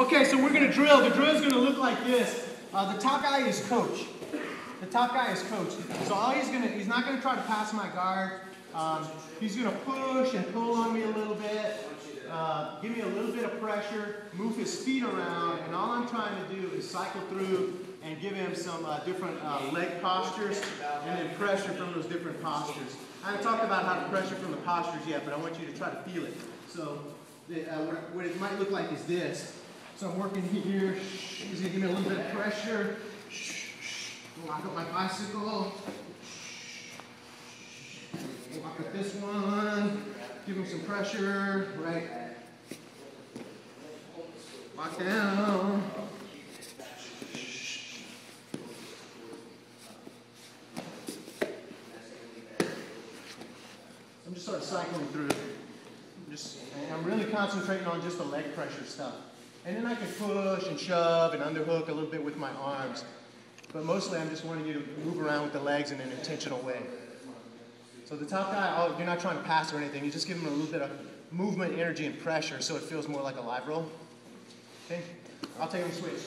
Okay, so we're gonna drill. The drill is gonna look like this. Uh, the top guy is coach. The top guy is coach. So all he's gonna, he's not gonna try to pass my guard. Um, he's gonna push and pull on me a little bit. Uh, give me a little bit of pressure, move his feet around, and all I'm trying to do is cycle through and give him some uh, different uh, leg postures and then pressure from those different postures. I haven't talked about how to pressure from the postures yet, but I want you to try to feel it. So uh, what it might look like is this. So I'm working here. He's gonna give me a little bit of pressure. Lock up my bicycle. Lock up this one. Give him some pressure. Right. Lock down. I'm just sort of cycling through. I'm just, I'm really concentrating on just the leg pressure stuff. And then I can push and shove and underhook a little bit with my arms. But mostly I'm just wanting you to move around with the legs in an intentional way. So the top guy, oh, you're not trying to pass or anything. You just give him a little bit of movement, energy, and pressure so it feels more like a live roll. Okay? I'll take him switch.